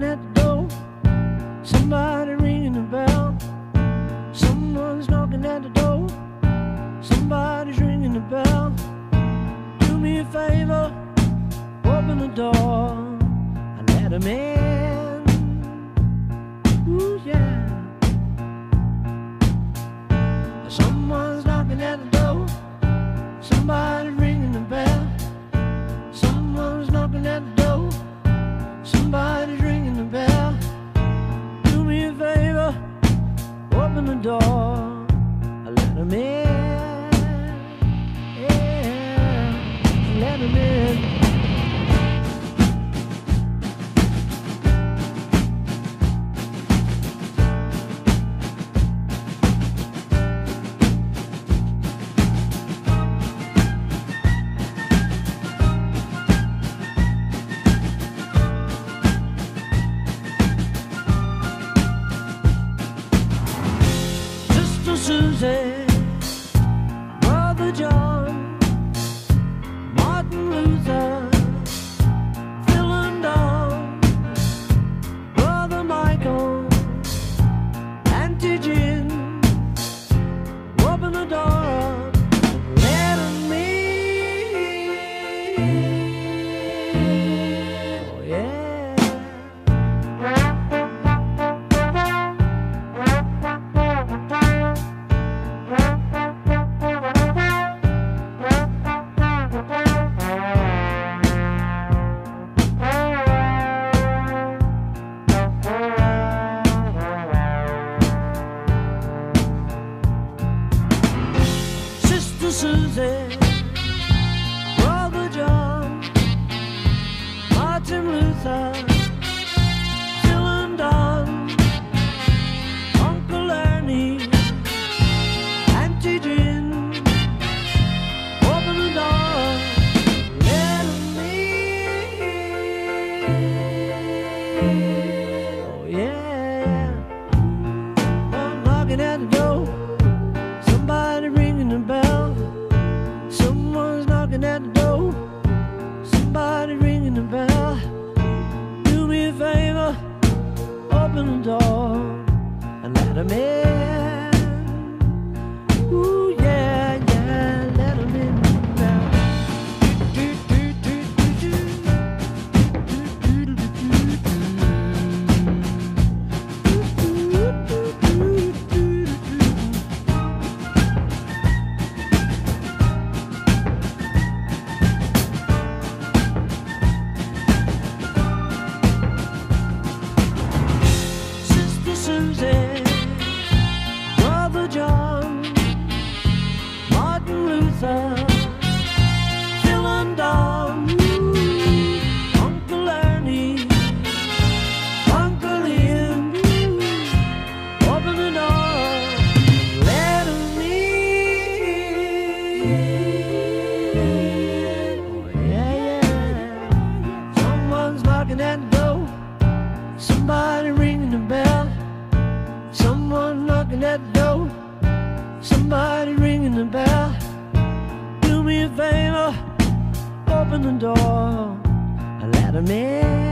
minute? tout sujet. places music. Brother John, Martin Luther, Phil and Uncle Ernie, Uncle Ian, open the door, let in. knocking at the door, somebody ringing the bell. Do me a favor, open the door, let him in.